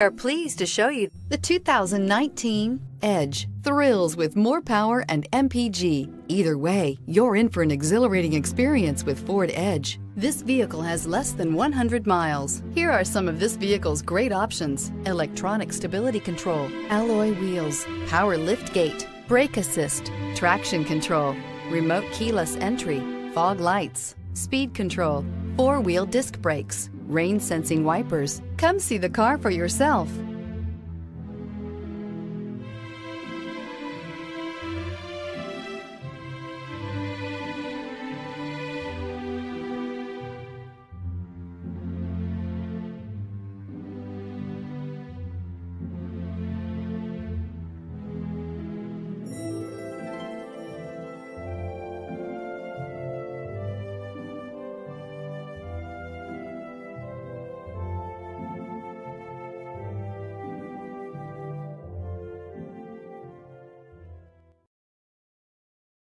are pleased to show you the 2019 Edge. Thrills with more power and MPG. Either way, you're in for an exhilarating experience with Ford Edge. This vehicle has less than 100 miles. Here are some of this vehicle's great options. Electronic stability control, alloy wheels, power lift gate, brake assist, traction control, remote keyless entry, fog lights, speed control, four-wheel disc brakes, rain sensing wipers. Come see the car for yourself.